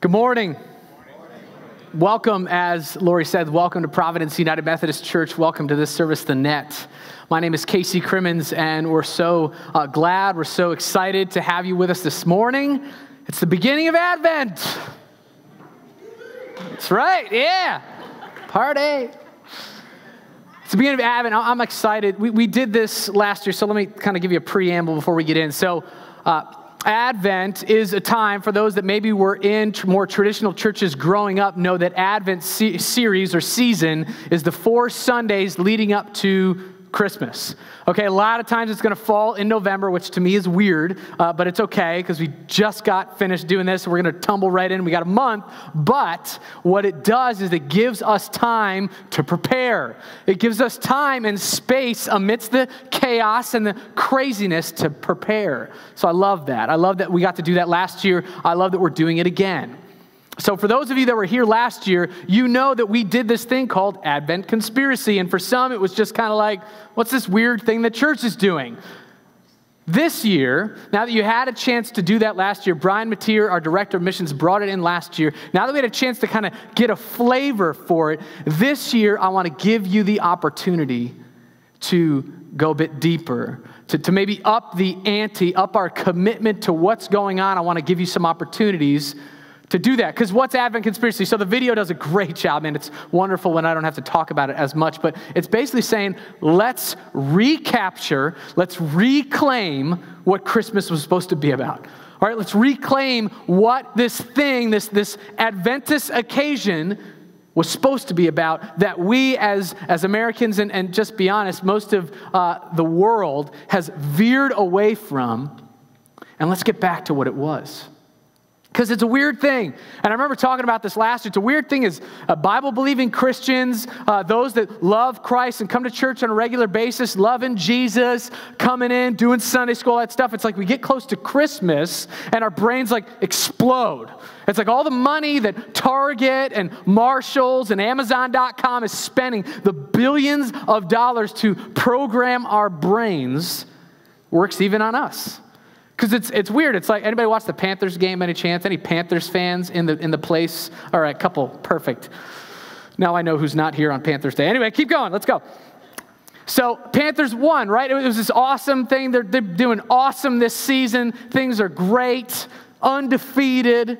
Good morning. Welcome, as Lori said, welcome to Providence United Methodist Church. Welcome to this service, The Net. My name is Casey Crimmins, and we're so uh, glad, we're so excited to have you with us this morning. It's the beginning of Advent. That's right, yeah. Party. It's the beginning of Advent. I'm excited. We, we did this last year, so let me kind of give you a preamble before we get in. So, uh, Advent is a time for those that maybe were in more traditional churches growing up know that Advent se- series or season is the four Sundays leading up to Christmas. Okay, a lot of times it's going to fall in November, which to me is weird, uh, but it's okay because we just got finished doing this. we're going to tumble right in. We got a month, but what it does is it gives us time to prepare. It gives us time and space amidst the chaos and the craziness to prepare. So I love that. I love that we got to do that last year. I love that we're doing it again. So, for those of you that were here last year, you know that we did this thing called Advent Conspiracy. And for some, it was just kind of like, what's this weird thing the church is doing? This year, now that you had a chance to do that last year, Brian Mateer, our director of missions, brought it in last year. Now that we had a chance to kind of get a flavor for it, this year I want to give you the opportunity to go a bit deeper, to, to maybe up the ante, up our commitment to what's going on. I want to give you some opportunities to do that. Because what's Advent Conspiracy? So the video does a great job, and it's wonderful when I don't have to talk about it as much, but it's basically saying, let's recapture, let's reclaim what Christmas was supposed to be about. All right, let's reclaim what this thing, this, this Adventist occasion, was supposed to be about that we as, as Americans, and, and just be honest, most of uh, the world has veered away from. And let's get back to what it was. Because it's a weird thing. And I remember talking about this last year. It's a weird thing is uh, Bible believing Christians, uh, those that love Christ and come to church on a regular basis, loving Jesus, coming in, doing Sunday school, that stuff. It's like we get close to Christmas and our brains like explode. It's like all the money that Target and Marshalls and Amazon.com is spending, the billions of dollars to program our brains, works even on us. Because it's, it's weird. It's like, anybody watch the Panthers game any chance? Any Panthers fans in the, in the place? All right, a couple, perfect. Now I know who's not here on Panthers Day. Anyway, keep going. Let's go. So Panthers won, right? It was this awesome thing. They're, they're doing awesome this season. Things are great, undefeated.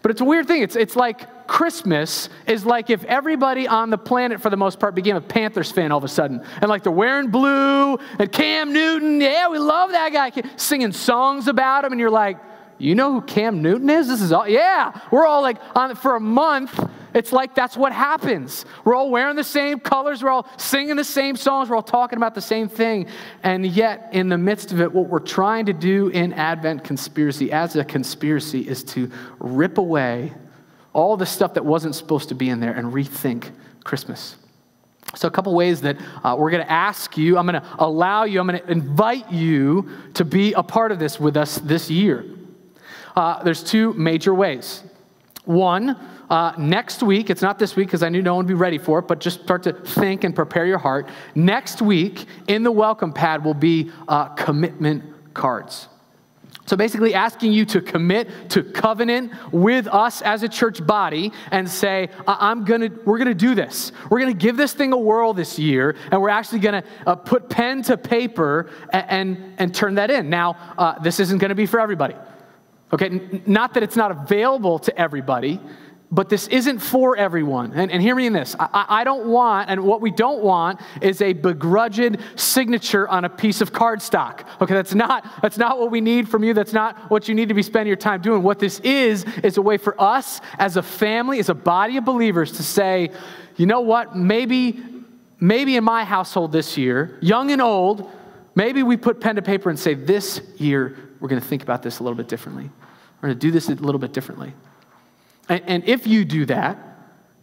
But it's a weird thing. It's, it's like Christmas is like if everybody on the planet, for the most part, became a Panthers fan all of a sudden. And like they're wearing blue, and Cam Newton, yeah, we love that guy, singing songs about him. And you're like, you know who Cam Newton is? This is all, yeah. We're all like, on, for a month, it's like that's what happens. We're all wearing the same colors, we're all singing the same songs, we're all talking about the same thing. And yet, in the midst of it, what we're trying to do in Advent conspiracy, as a conspiracy, is to rip away all the stuff that wasn't supposed to be in there and rethink Christmas. So, a couple ways that uh, we're going to ask you, I'm going to allow you, I'm going to invite you to be a part of this with us this year. Uh, there's two major ways. One, uh, next week, it's not this week because I knew no one would be ready for it, but just start to think and prepare your heart. Next week, in the welcome pad, will be uh, commitment cards. So basically, asking you to commit to covenant with us as a church body and say, I'm gonna, we're gonna do this. We're gonna give this thing a whirl this year, and we're actually gonna uh, put pen to paper and, and, and turn that in. Now, uh, this isn't gonna be for everybody. Okay, not that it's not available to everybody, but this isn't for everyone. And, and hear me in this. I, I, don't want, and what we don't want is a begrudged signature on a piece of cardstock. Okay, that's not, that's not what we need from you. That's not what you need to be spending your time doing. What this is, is a way for us as a family, as a body of believers to say, you know what, maybe, maybe in my household this year, young and old, maybe we put pen to paper and say, this year, we're going to think about this a little bit differently. We're going to do this a little bit differently. And, and if you do that,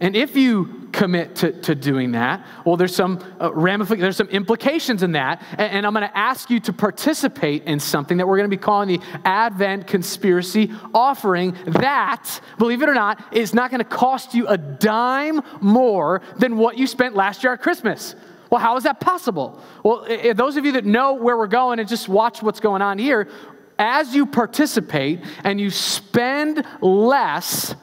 and if you commit to, to doing that, well, there's some uh, ramifications, there's some implications in that. And, and I'm going to ask you to participate in something that we're going to be calling the Advent Conspiracy Offering. That, believe it or not, is not going to cost you a dime more than what you spent last year at Christmas. Well, how is that possible? Well, those of you that know where we're going and just watch what's going on here, as you participate and you spend less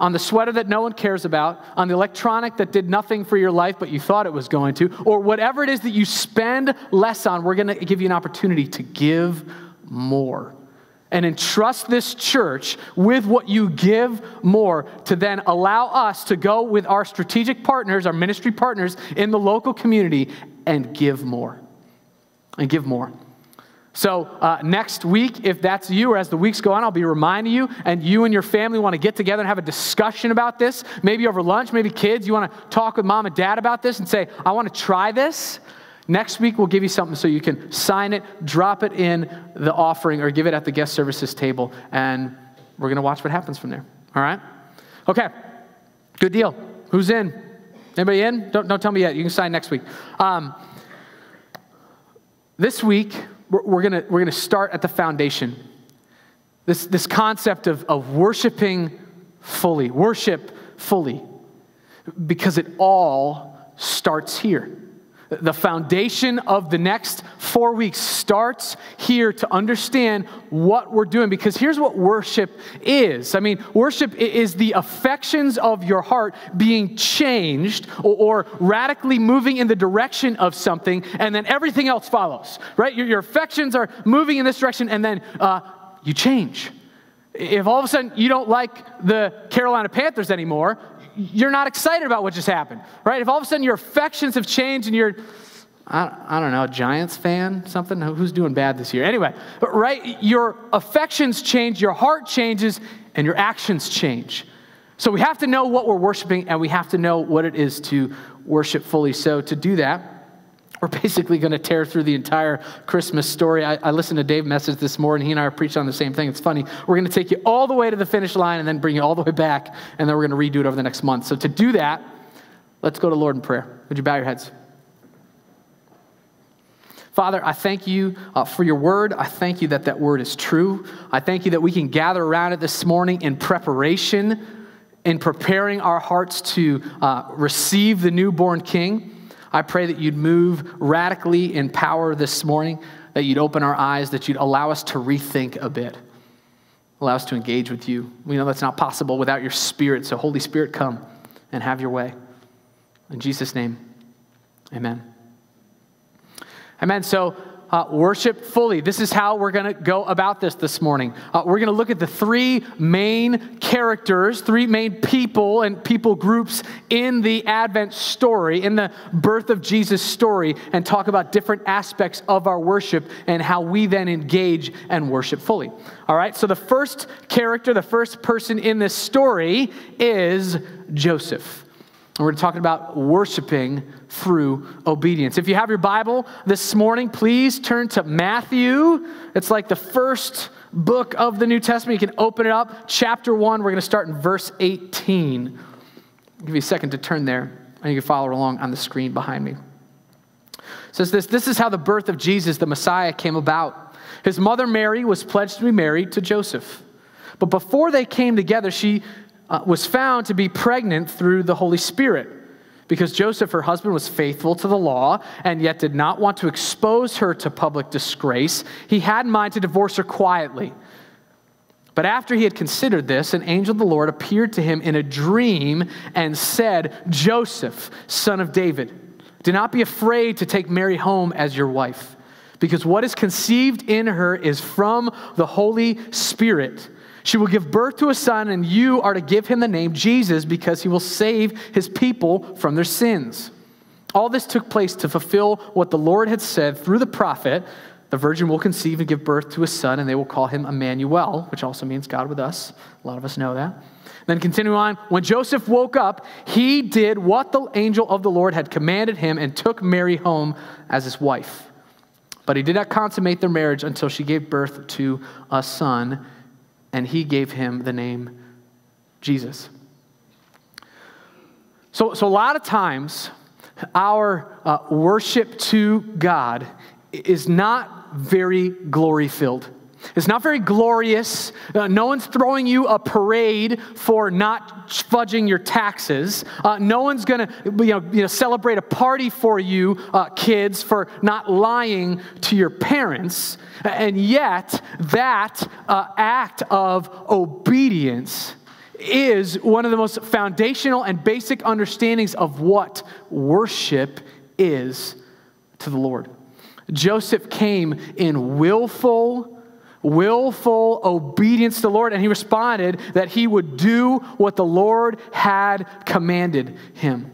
on the sweater that no one cares about, on the electronic that did nothing for your life but you thought it was going to, or whatever it is that you spend less on, we're going to give you an opportunity to give more. And entrust this church with what you give more to then allow us to go with our strategic partners, our ministry partners in the local community, and give more. And give more. So, uh, next week, if that's you, or as the weeks go on, I'll be reminding you, and you and your family want to get together and have a discussion about this. Maybe over lunch, maybe kids, you want to talk with mom and dad about this and say, I want to try this. Next week, we'll give you something so you can sign it, drop it in the offering, or give it at the guest services table, and we're going to watch what happens from there. All right? Okay, good deal. Who's in? Anybody in? Don't, don't tell me yet. You can sign next week. Um, this week, we're, going we're gonna start at the foundation. This, this concept of, of worshiping fully, worship fully, because it all starts here. The foundation of the next four weeks starts here to understand what we're doing because here's what worship is. I mean, worship is the affections of your heart being changed or, radically moving in the direction of something, and then everything else follows, right? Your, your affections are moving in this direction, and then uh, you change. If all of a sudden you don't like the Carolina Panthers anymore, you're not excited about what just happened, right? If all of a sudden your affections have changed and you're, I, don't know, a Giants fan, something? Who's doing bad this year? Anyway, right? Your affections change, your heart changes, and your actions change. So we have to know what we're worshiping and we have to know what it is to worship fully. So to do that, we're basically going to tear through the entire Christmas story. I, I, listened to Dave message this morning. He and I are preaching on the same thing. It's funny. We're going to take you all the way to the finish line and then bring you all the way back, and then we're going to redo it over the next month. So to do that, let's go to Lord in prayer. Would you bow your heads? Father, I thank you uh, for your word. I thank you that that word is true. I thank you that we can gather around it this morning in preparation, in preparing our hearts to uh, receive the newborn King. I pray that you'd move radically in power this morning, that you'd open our eyes, that you'd allow us to rethink a bit, allow us to engage with you. We know that's not possible without your Spirit, so Holy Spirit, come and have your way. In Jesus' name, amen. Amen. So, uh, worship fully. This is how we're going to go about this this morning. Uh, we're going to look at the three main characters, three main people and people groups in the Advent story, in the birth of Jesus story, and talk about different aspects of our worship and how we then engage and worship fully. All right, so the first character, the first person in this story is Joseph. And we're talking about worshiping through obedience. If you have your Bible this morning, please turn to Matthew. It's like the first book of the New Testament. You can open it up. Chapter 1, we're going to start in verse 18. I'll give you a second to turn there, and you can follow along on the screen behind me. It says this This is how the birth of Jesus, the Messiah, came about. His mother Mary was pledged to be married to Joseph. But before they came together, she uh, was found to be pregnant through the Holy Spirit. Because Joseph, her husband, was faithful to the law and yet did not want to expose her to public disgrace, he had in mind to divorce her quietly. But after he had considered this, an angel of the Lord appeared to him in a dream and said, Joseph, son of David, do not be afraid to take Mary home as your wife, because what is conceived in her is from the Holy Spirit. She will give birth to a son, and you are to give him the name Jesus because he will save his people from their sins. All this took place to fulfill what the Lord had said through the prophet the virgin will conceive and give birth to a son, and they will call him Emmanuel, which also means God with us. A lot of us know that. Then continue on. When Joseph woke up, he did what the angel of the Lord had commanded him and took Mary home as his wife. But he did not consummate their marriage until she gave birth to a son and he gave him the name Jesus. So, so a lot of times, our uh, worship to God is not very glory filled. It's not very glorious. Uh, no one's throwing you a parade for not fudging your taxes. Uh, no one's going to you know, you know, celebrate a party for you, uh, kids, for not lying to your parents. And yet, that uh, act of obedience is one of the most foundational and basic understandings of what worship is to the Lord. Joseph came in willful, willful obedience to the Lord, and he responded that he would do what the Lord had commanded him.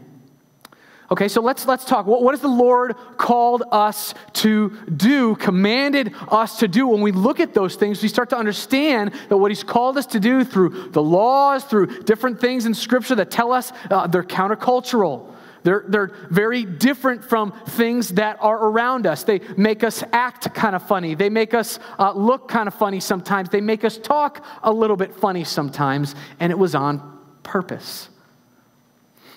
Okay, so let's, let's talk. What, what has the Lord called us to do, commanded us to do? When we look at those things, we start to understand that what He's called us to do through the laws, through different things in Scripture that tell us uh, they're countercultural. They're, they're very different from things that are around us. They make us act kind of funny. They make us uh, look kind of funny sometimes. They make us talk a little bit funny sometimes, and it was on purpose.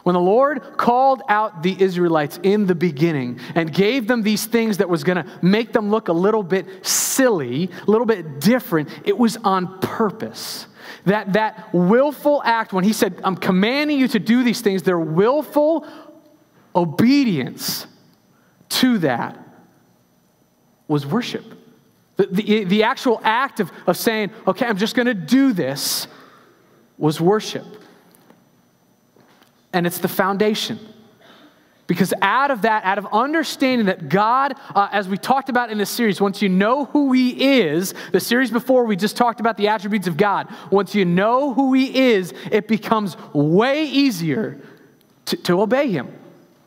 When the Lord called out the Israelites in the beginning and gave them these things that was going to make them look a little bit silly, a little bit different, it was on purpose. That, that willful act, when he said, I'm commanding you to do these things, they're willful obedience to that was worship. The, the, the actual act of, of saying, okay, I'm just going to do this was worship. And it's the foundation. Because out of that, out of understanding that God, uh, as we talked about in this series, once you know who He is, the series before we just talked about the attributes of God. Once you know who He is, it becomes way easier to, to obey Him.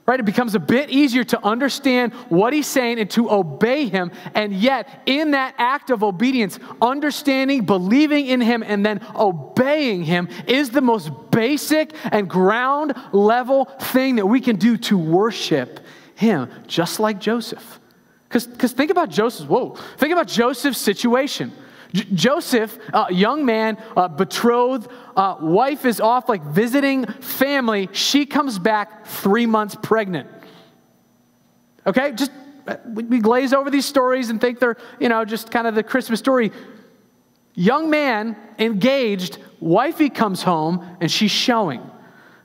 Right? It becomes a bit easier to understand what he's saying and to obey him. And yet, in that act of obedience, understanding, believing in him, and then obeying him is the most basic and ground level thing that we can do to worship him, just like Joseph. Because think about Joseph, whoa, think about Joseph's situation. J- Joseph, uh, young man, uh, betrothed, uh, wife is off like visiting family. She comes back three months pregnant. Okay, just we glaze over these stories and think they're, you know, just kind of the Christmas story. Young man engaged, wifey comes home and she's showing.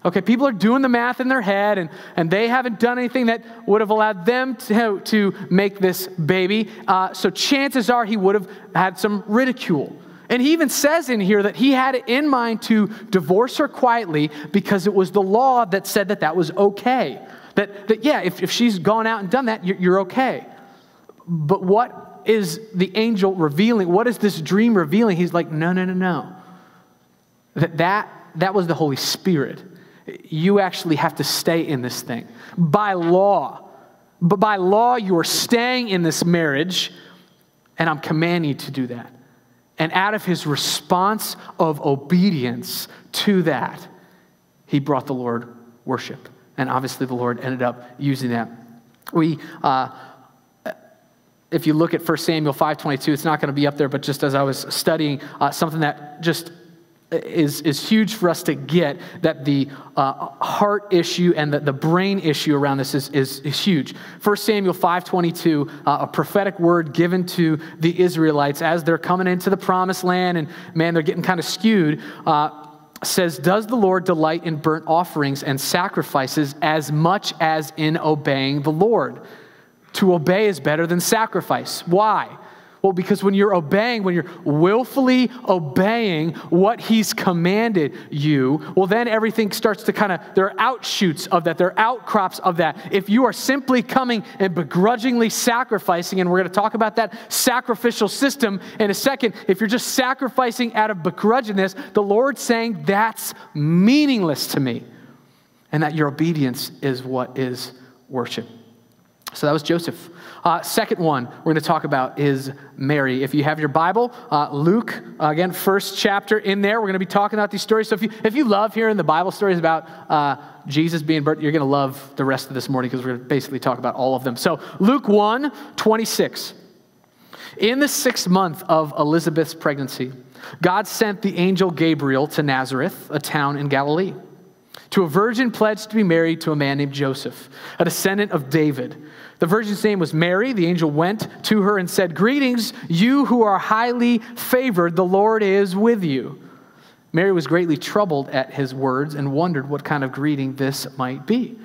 Okay, people are doing the math in their head and, and they haven't done anything that would have allowed them to, to make this baby. Uh, so chances are he would have had some ridicule. And he even says in here that he had it in mind to divorce her quietly because it was the law that said that that was okay. That, that yeah, if, if she's gone out and done that, you're, you're okay. But what is the angel revealing? What is this dream revealing? He's like, no, no, no, no. That, that, that was the Holy Spirit you actually have to stay in this thing by law. But by law, you are staying in this marriage, and I'm commanding you to do that. And out of his response of obedience to that, he brought the Lord worship. And obviously, the Lord ended up using that. We, uh, if you look at 1 Samuel 5.22, it's not going to be up there, but just as I was studying, uh, something that just is, is huge for us to get that the uh, heart issue and the, the brain issue around this is, is, is huge. 1 samuel 5.22 uh, a prophetic word given to the israelites as they're coming into the promised land and man they're getting kind of skewed uh, says does the lord delight in burnt offerings and sacrifices as much as in obeying the lord? To obey is better than sacrifice. Why well, because when you're obeying, when you're willfully obeying what He's commanded you, well, then everything starts to kind of, there are outshoots of that, there are outcrops of that. If you are simply coming and begrudgingly sacrificing, and we're going to talk about that sacrificial system in a second, if you're just sacrificing out of begrudgingness, the Lord's saying that's meaningless to me, and that your obedience is what is worship. So that was Joseph. Uh, second one we're going to talk about is Mary. If you have your Bible, uh, Luke, again, first chapter in there, we're going to be talking about these stories. So if you, if you love hearing the Bible stories about uh, Jesus being birthed, you're going to love the rest of this morning because we're going to basically talk about all of them. So Luke 1 26. In the sixth month of Elizabeth's pregnancy, God sent the angel Gabriel to Nazareth, a town in Galilee to a virgin pledged to be married to a man named Joseph, a descendant of David. The virgin's name was Mary. The angel went to her and said, Greetings, you who are highly favored, the Lord is with you. Mary was greatly troubled at his words and wondered what kind of greeting this might be.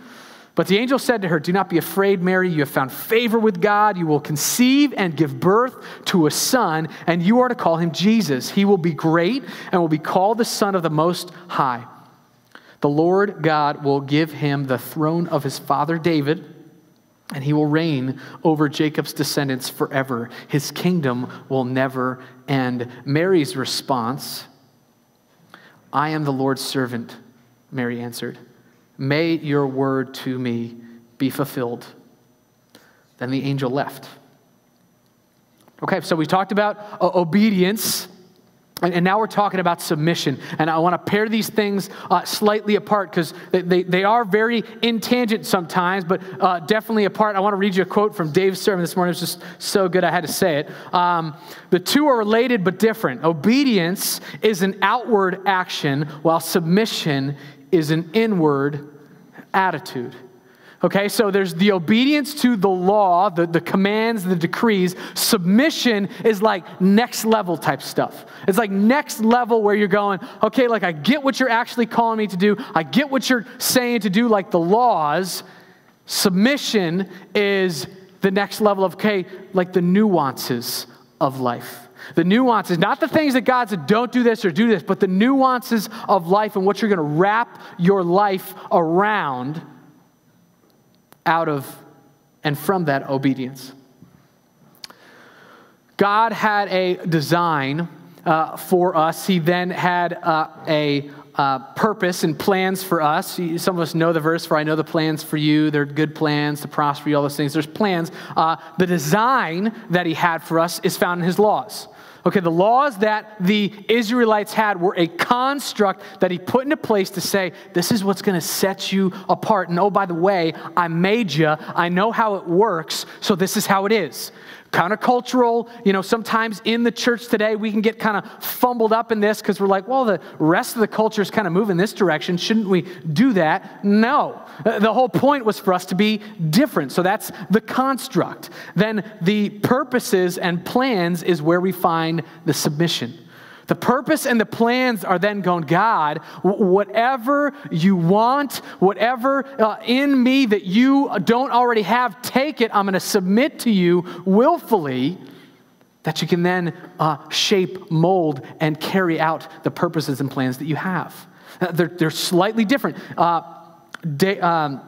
But the angel said to her, Do not be afraid, Mary. You have found favor with God. You will conceive and give birth to a son, and you are to call him Jesus. He will be great and will be called the Son of the Most High. The Lord God will give him the throne of his father David, and he will reign over Jacob's descendants forever. His kingdom will never end. Mary's response I am the Lord's servant, Mary answered. May your word to me be fulfilled. Then the angel left. Okay, so we talked about uh, obedience. And, now we're talking about submission. And I want to pair these things uh, slightly apart because they, they, they, are very in tangent sometimes, but uh, definitely apart. I want to read you a quote from Dave's sermon this morning. It's just so good I had to say it. Um, the two are related but different. Obedience is an outward action, while submission is an inward attitude. Okay, so there's the obedience to the law, the, the commands, the decrees. Submission is like next level type stuff. It's like next level where you're going, okay, like I get what you're actually calling me to do, I get what you're saying to do, like the laws. Submission is the next level of, okay, like the nuances of life. The nuances, not the things that God said, don't do this or do this, but the nuances of life and what you're going to wrap your life around out of and from that obedience. God had a design uh, for us. He then had uh, a uh, purpose and plans for us. Some of us know the verse, for I know the plans for you. They're good plans to prosper you, all those things. There's plans. Uh, the design that He had for us is found in His laws. Okay, the laws that the Israelites had were a construct that he put into place to say, this is what's going to set you apart. And oh, by the way, I made you. I know how it works, so this is how it is countercultural. You know, sometimes in the church today, we can get kind of fumbled up in this because we're like, well, the rest of the culture is kind of moving this direction. Shouldn't we do that? No. The whole point was for us to be different. So that's the construct. Then the purposes and plans is where we find the submission. The purpose and the plans are then going, God, whatever you want, whatever uh, in me that you don't already have, take it. I'm going to submit to you willfully that you can then uh, shape, mold, and carry out the purposes and plans that you have. Uh, they're, they're slightly different. Uh, de, um,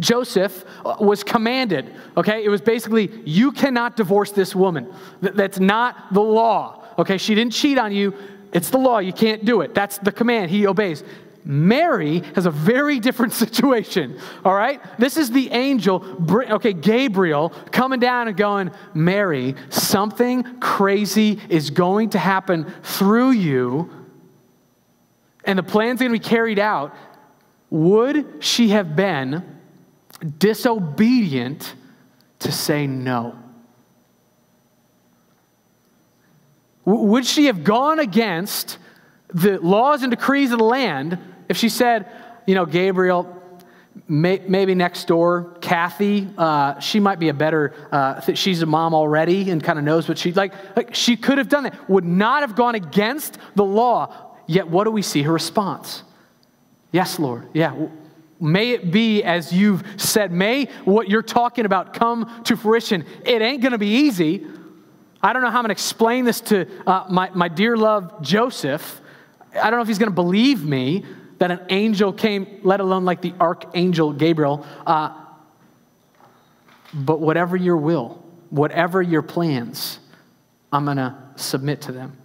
Joseph uh, was commanded, okay? It was basically, you cannot divorce this woman. That's not the law. Okay, she didn't cheat on you. It's the law. You can't do it. That's the command. He obeys. Mary has a very different situation, all right? This is the angel, okay, Gabriel, coming down and going, Mary, something crazy is going to happen through you, and the plan's going to be carried out. Would she have been disobedient to say no? Would she have gone against the laws and decrees of the land if she said, you know, Gabriel, may, maybe next door, Kathy, uh, she might be a better, uh, she's a mom already and kind of knows what she, like, like, she could have done that, would not have gone against the law. Yet what do we see? Her response. Yes, Lord. Yeah. May it be as you've said. May what you're talking about come to fruition. It ain't going to be easy. I don't know how I'm going to explain this to uh, my, my dear love Joseph. I don't know if he's going to believe me that an angel came, let alone like the archangel Gabriel. Uh, but whatever your will, whatever your plans, I'm going to submit to them.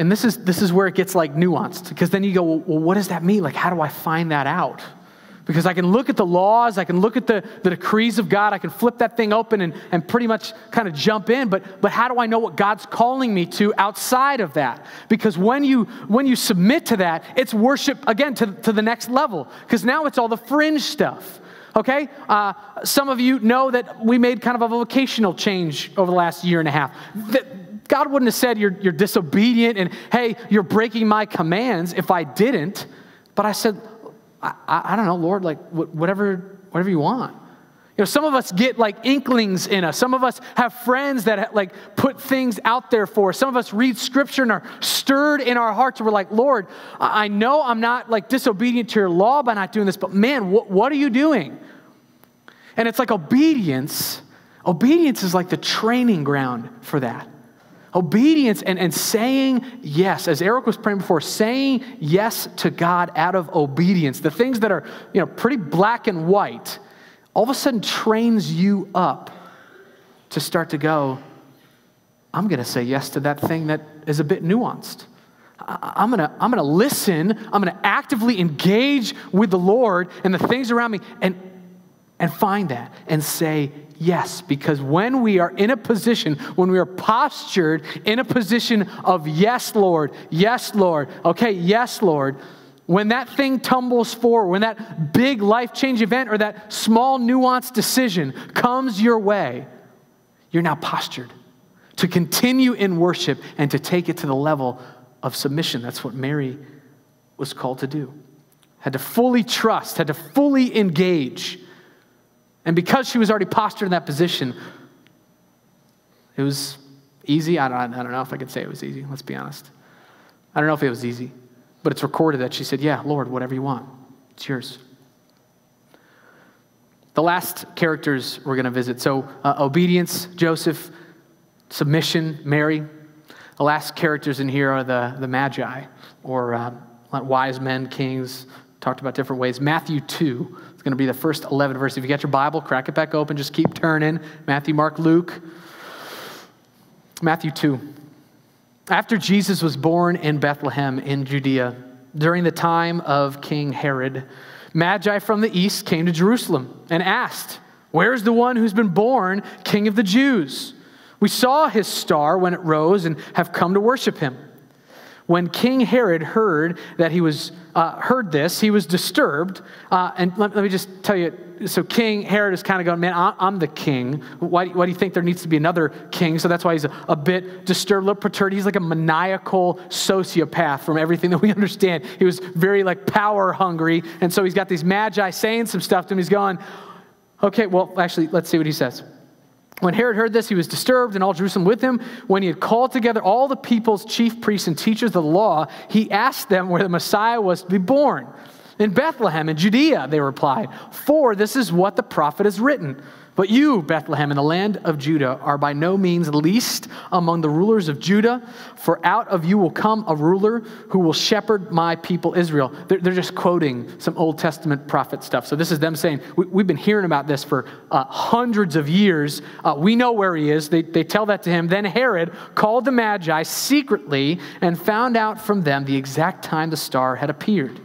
And this is, this is where it gets like nuanced because then you go, well, what does that mean? Like, how do I find that out? Because I can look at the laws, I can look at the, the decrees of God, I can flip that thing open and, and pretty much kind of jump in, but, but how do I know what God's calling me to outside of that? Because when you, when you submit to that, it's worship again to, to the next level, because now it's all the fringe stuff. Okay? Uh, some of you know that we made kind of a vocational change over the last year and a half. That, God wouldn't have said, you're, you're disobedient and, hey, you're breaking my commands if I didn't. But I said, I, I, I don't know, Lord, like whatever, whatever you want. You know, some of us get like inklings in us. Some of us have friends that like put things out there for us. Some of us read scripture and are stirred in our hearts. We're like, Lord, I know I'm not like disobedient to your law by not doing this, but man, what, what are you doing? And it's like obedience. Obedience is like the training ground for that. Obedience and, and saying yes, as Eric was praying before, saying yes to God out of obedience. The things that are, you know, pretty black and white all of a sudden trains you up to start to go, I'm going to say yes to that thing that is a bit nuanced. I'm going to I'm going to listen, I'm going to actively engage with the Lord and the things around me and, and find that and say yes. Because when we are in a position, when we are postured in a position of yes, Lord, yes, Lord, okay, yes, Lord when that thing tumbles forward, when that big life change event or that small nuanced decision comes your way, you're now postured to continue in worship and to take it to the level of submission. That's what Mary was called to do. Had to fully trust, had to fully engage. And because she was already postured in that position, it was easy. I don't, I don't know if I could say it was easy, let's be honest. I don't know if it was easy. But it's recorded that she said, Yeah, Lord, whatever you want, it's yours. The last characters we're going to visit so, uh, obedience, Joseph, submission, Mary. The last characters in here are the, the Magi, or uh, wise men, kings, talked about different ways. Matthew 2 is going to be the first 11 verses. If you got your Bible, crack it back open, just keep turning. Matthew, Mark, Luke. Matthew 2. After Jesus was born in Bethlehem in Judea, during the time of King Herod, Magi from the east came to Jerusalem and asked, Where's the one who's been born King of the Jews? We saw his star when it rose and have come to worship him. When King Herod heard that he was uh, heard this, he was disturbed. Uh, and let, let, me just tell you so King Herod is kind of going, man, I'm the king. Why, why do you think there needs to be another king? So that's why he's a, a bit disturbed, a little perturbed. He's like a maniacal sociopath from everything that we understand. He was very like power hungry. And so he's got these magi saying some stuff to him. He's going, okay, well, actually, let's see what he says. When Herod heard this, he was disturbed, and all Jerusalem with him. When he had called together all the people's chief priests and teachers of the law, he asked them where the Messiah was to be born. In Bethlehem, in Judea, they replied, For this is what the prophet has written. But you, Bethlehem, in the land of Judah, are by no means least among the rulers of Judah, for out of you will come a ruler who will shepherd my people Israel. They're, they're just quoting some Old Testament prophet stuff. So this is them saying, we, have been hearing about this for uh, hundreds of years. Uh, we know where he is. They, they tell that to him. Then Herod called the Magi secretly and found out from them the exact time the star had appeared.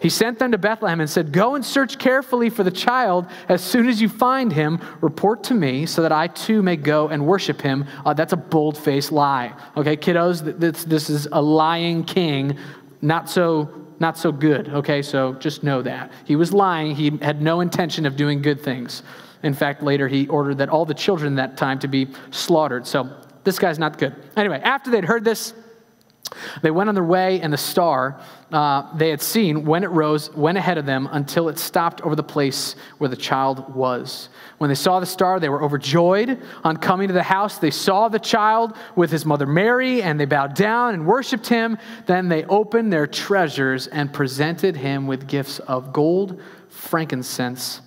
He sent them to Bethlehem and said, Go and search carefully for the child. As soon as you find him, report to me so that I too may go and worship him. Uh, that's a bold faced lie. Okay, kiddos, this, this is a lying king, not so. Not so good, okay? So just know that. He was lying. He had no intention of doing good things. In fact, later he ordered that all the children that time to be slaughtered. So this guy's not good. Anyway, after they'd heard this, they went on their way, and the star uh, they had seen, when it rose, went ahead of them until it stopped over the place where the child was. When they saw the star, they were overjoyed. On coming to the house, they saw the child with his mother Mary, and they bowed down and worshiped him. Then they opened their treasures and presented him with gifts of gold, frankincense,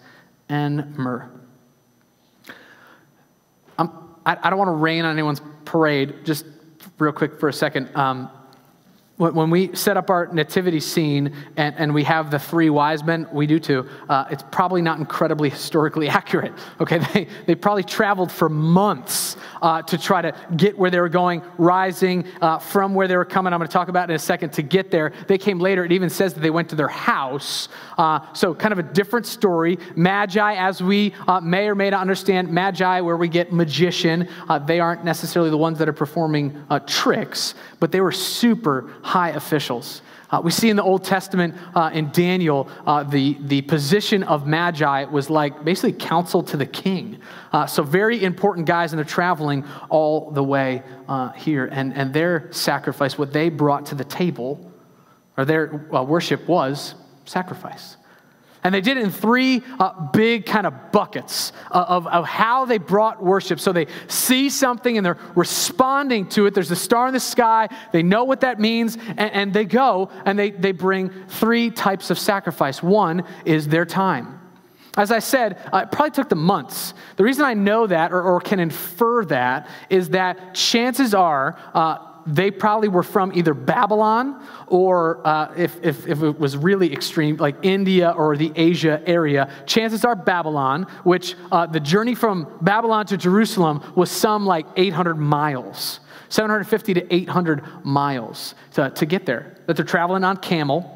and myrrh. Um, I, I don't want to rain on anyone's parade, just real quick for a second. Um, when we set up our nativity scene and, and we have the three wise men, we do too, uh, it's probably not incredibly historically accurate. Okay, they, they probably traveled for months uh, to try to get where they were going, rising uh, from where they were coming. I'm going to talk about in a second to get there. They came later. It even says that they went to their house. Uh, so, kind of a different story. Magi, as we uh, may or may not understand, magi, where we get magician, uh, they aren't necessarily the ones that are performing tricks, but they were super high officials. Uh, we see in the Old Testament, uh, in Daniel, uh, the, the position of magi was like basically counsel to the king. Uh, so, very important guys, and they're traveling all the way uh, here. And, and their sacrifice, what they brought to the table, or their uh, worship was sacrifice. And they did it in three uh, big kind of buckets uh, of, of how they brought worship. So they see something and they're responding to it. There's a star in the sky. They know what that means. And, and they go and they, they bring three types of sacrifice. One is their time. As I said, uh, it probably took them months. The reason I know that or, or can infer that is that chances are uh, they probably were from either Babylon or uh, if, if, if, it was really extreme, like India or the Asia area, chances are Babylon, which uh, the journey from Babylon to Jerusalem was some like 800 miles, 750 to 800 miles to, to get there. That they're traveling on camel.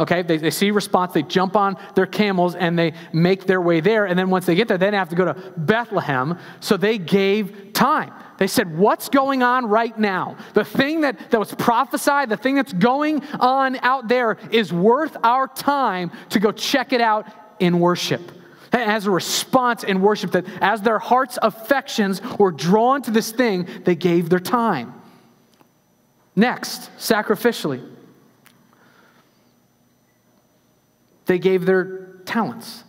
Okay, they, they see response, they jump on their camels and they make their way there. And then once they get there, then they have to go to Bethlehem. So they gave time. They said, What's going on right now? The thing that, that was prophesied, the thing that's going on out there is worth our time to go check it out in worship. As a response in worship, that as their heart's affections were drawn to this thing, they gave their time. Next, sacrificially, they gave their talents.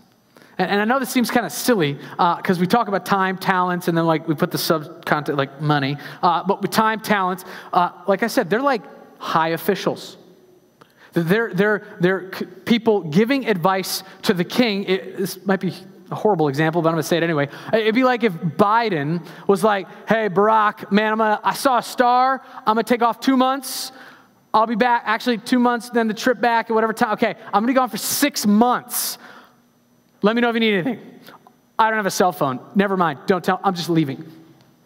And, and I know this seems kind of silly because uh, we talk about time, talents, and then like we put the sub content like money. Uh, but with time, talents, uh, like I said, they're like high officials. They're, they're, they're people giving advice to the king. It, this might be a horrible example, but I'm going to say it anyway. It'd be like if Biden was like, hey, Barack, man, I'm gonna, I saw a star. I'm going to take off two months. I'll be back, actually, two months, then the trip back at whatever time. Okay, I'm to be gone for six months. Let me know if you need anything. I don't have a cell phone. Never mind. Don't tell. I'm just leaving.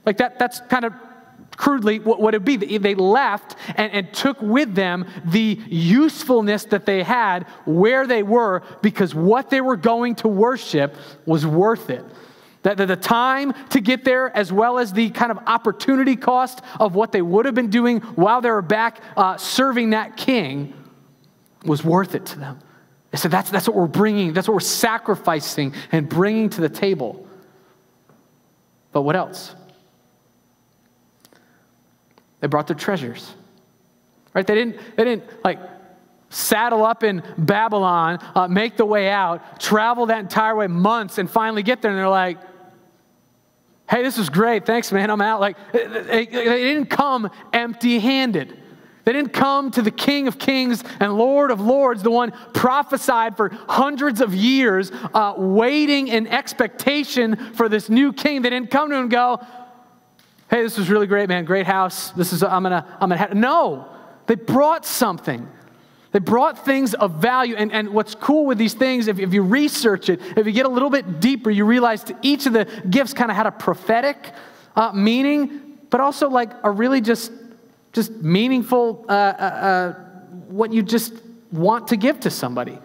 Like that, that's kind of crudely what, what it'd be. They left and, and took with them the usefulness that they had where they were because what they were going to worship was worth it. That the time to get there, as well as the kind of opportunity cost of what they would have been doing while they were back uh, serving that king, was worth it to them. They said, that's, that's what we're bringing, that's what we're sacrificing and bringing to the table. But what else? They brought their treasures. Right? They didn't, they didn't like saddle up in Babylon, uh, make the way out, travel that entire way months, and finally get there, and they're like, hey, this is great. Thanks, man. I'm out. Like, they, didn't come empty handed. They didn't come to the King of Kings and Lord of Lords, the one prophesied for hundreds of years, uh, waiting in expectation for this new king. They didn't come to him and go, "Hey, this was really great, man. Great house. This is I'm gonna I'm gonna." Have. No, they brought something. They brought things of value. And, and what's cool with these things, if, if you research it, if you get a little bit deeper, you realize each of the gifts kind of had a prophetic uh, meaning, but also like a really just just meaningful, uh, uh, uh, what you just want to give to somebody,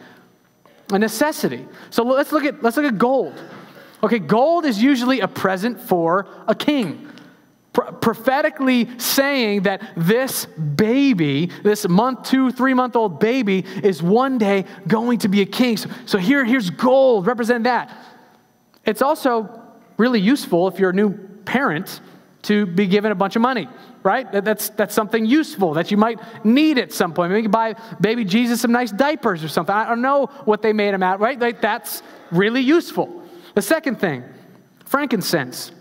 a necessity. So let's look at let's look at gold. Okay, gold is usually a present for a king. Pro- prophetically saying that this baby, this month, two, three month old baby, is one day going to be a king. So, so here, here's gold, represent that. It's also really useful if you're a new parent to be given a bunch of money right? That's, that's something useful that you might need at some point. Maybe you buy baby Jesus some nice diapers or something. I don't know what they made him out, right? Like, that's really useful. The second thing, frankincense.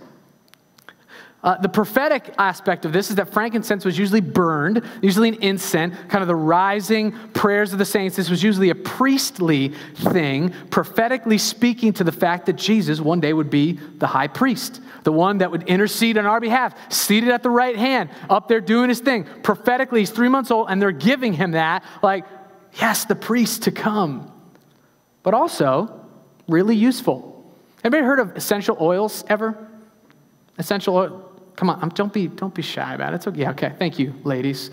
Uh, the prophetic aspect of this is that frankincense was usually burned, usually an incense, kind of the rising prayers of the saints. This was usually a priestly thing, prophetically speaking to the fact that Jesus one day would be the high priest, the one that would intercede on our behalf, seated at the right hand, up there doing his thing. Prophetically, he's three months old, and they're giving him that, like, yes, the priest to come. But also, really useful. Anybody heard of essential oils ever? Essential oil. Come on, don't be, don't be shy about it. It's okay. Yeah, okay. Thank you, ladies.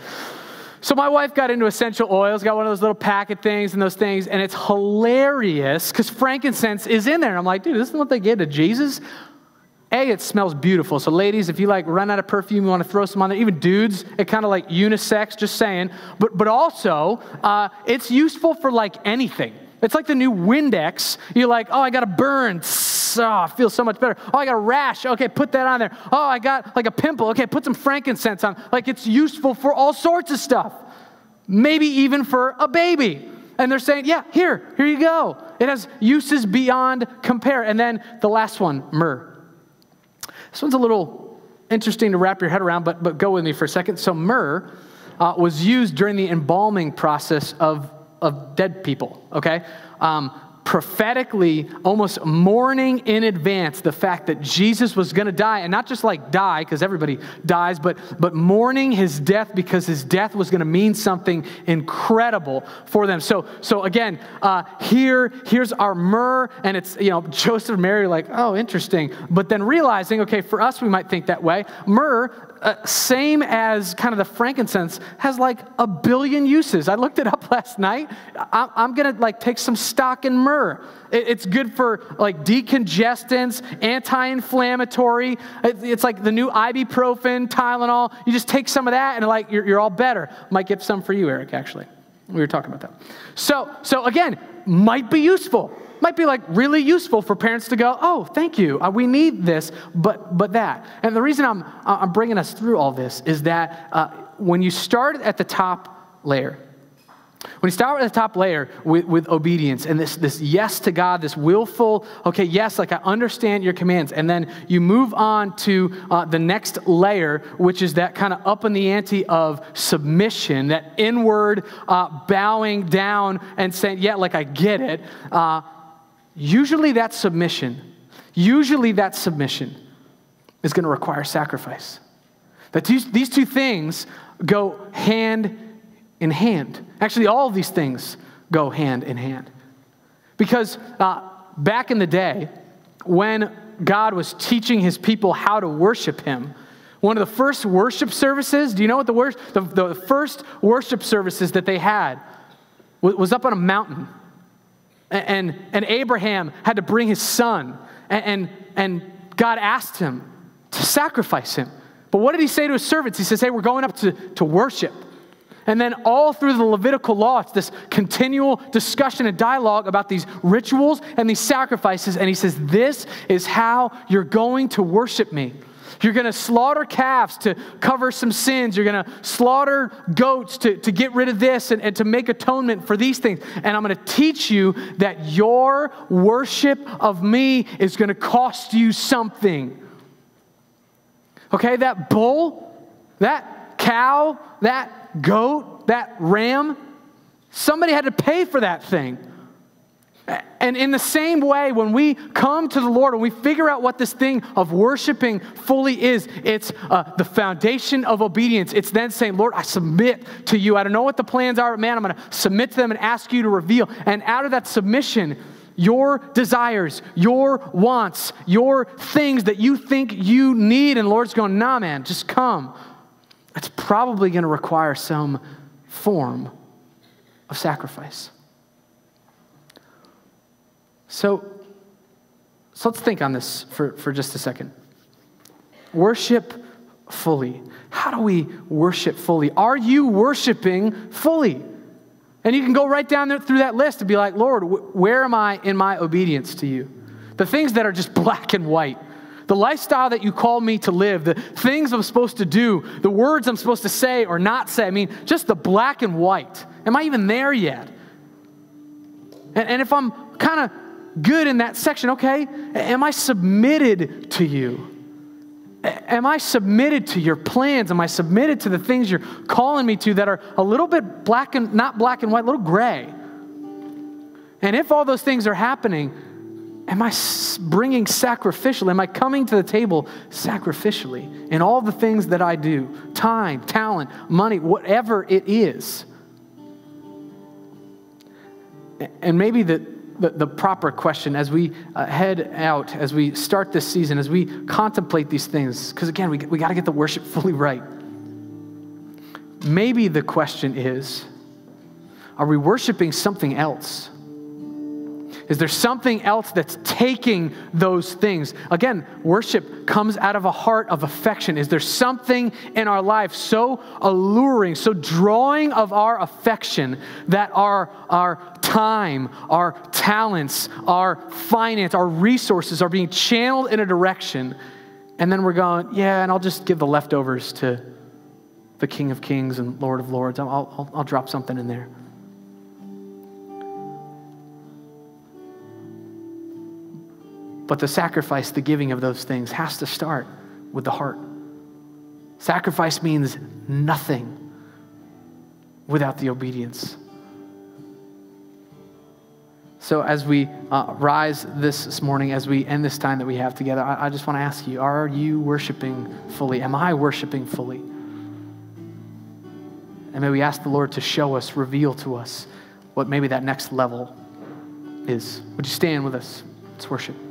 So my wife got into essential oils, got one of those little packet things and those things, and it's hilarious because frankincense is in there. And I'm like, dude, this is what they gave to Jesus. A, it smells beautiful. So, ladies, if you like run out of perfume, you want to throw some on there. Even dudes, it kind of like unisex, just saying. But, but also, uh, it's useful for like anything. It's like the new Windex. You're like, oh, I got a burn. Oh, I feel so much better. Oh, I got a rash. Okay, put that on there. Oh, I got like a pimple. Okay, put some frankincense on. Like it's useful for all sorts of stuff. Maybe even for a baby. And they're saying, yeah, here, here you go. It has uses beyond compare. And then the last one, myrrh. This one's a little interesting to wrap your head around, but, but go with me for a second. So, myrrh uh, was used during the embalming process of, of dead people, okay? Um, prophetically almost mourning in advance the fact that Jesus was going to die and not just like die because everybody dies but but mourning his death because his death was going to mean something incredible for them. So so again uh, here here's our myrrh and it's you know Joseph and Mary like oh interesting. But then realizing okay for us we might think that way. Myrrh uh, same as kind of the frankincense, has like a billion uses. I looked it up last night. I, am gonna like take some stock in myrrh. It, it's good for like decongestants, anti-inflammatory. It, it's like the new ibuprofen, Tylenol. You just take some of that and like you're, you're all better. Might get some for you, Eric. Actually, we were talking about that. So so again, might be useful might be like really useful for parents to go, oh, thank you, uh, we need this, but, but that. And the reason I'm, uh, I'm bringing us through all this is that uh, when you start at the top layer, when you start at the top layer with, with obedience and this, this yes to God, this willful, okay, yes, like I understand your commands, and then you move on to uh, the next layer, which is that kind of up in the ante of submission, that inward uh, bowing down and saying, yeah, like I get it. Uh, Usually that submission, usually that submission is going to require sacrifice. That these two things go hand in hand. Actually, all of these things go hand in hand. Because uh, back in the day, when God was teaching his people how to worship him, one of the first worship services, do you know what the, the, the first worship services that they had was up on a mountain and, and Abraham had to bring his son, and, and, and God asked him to sacrifice him. But what did he say to his servants? He says, Hey, we're going up to, to worship. And then all through the Levitical law, it's this continual discussion and dialogue about these rituals and these sacrifices. And he says, This is how you're going to worship me. You're going to slaughter calves to cover some sins. You're going to slaughter goats to, to get rid of this and, and to make atonement for these things. And I'm going to teach you that your worship of me is going to cost you something. Okay, that bull, that cow, that goat, that ram, somebody had to pay for that thing. And in the same way, when we come to the Lord and we figure out what this thing of worshiping fully is, it's uh, the foundation of obedience. It's then saying, Lord, I submit to you. I don't know what the plans are, but man, I'm going to submit to them and ask you to reveal. And out of that submission, your desires, your wants, your things that you think you need, and Lord's going, nah, man, just come. It's probably going to require some form of sacrifice. So, so let's think on this for, for just a second. Worship fully. How do we worship fully? Are you worshiping fully? And you can go right down there through that list and be like, Lord, where am I in my obedience to you? The things that are just black and white, the lifestyle that you call me to live, the things I'm supposed to do, the words I'm supposed to say or not say. I mean, just the black and white. Am I even there yet? And, and if I'm kind of good in that section. Okay, am I submitted to you? Am I submitted to your plans? Am I submitted to the things you're calling me to that are a little bit black and not black and white, a little gray? And if all those things are happening, am I bringing sacrificially? Am I coming to the table sacrificially in all the things that I do? Time, talent, money, whatever it is. And maybe the, the, the proper question as we uh, head out, as we start this season, as we contemplate these things, because again, we, we got to get the worship fully right. Maybe the question is are we worshiping something else? Is there something else that's taking those things? Again, worship comes out of a heart of affection. Is there something in our life so alluring, so drawing of our affection that our, our time, our talents, our finance, our resources are being channeled in a direction? And then we're going, yeah, and I'll just give the leftovers to the King of Kings and Lord of Lords. I'll, I'll, I'll drop something in there. But the sacrifice, the giving of those things, has to start with the heart. Sacrifice means nothing without the obedience. So, as we uh, rise this, morning, as we end this time that we have together, I, I just want to ask you are you worshiping fully? Am I worshiping fully? And may we ask the Lord to show us, reveal to us what maybe that next level is. Would you stand with us? Let's worship.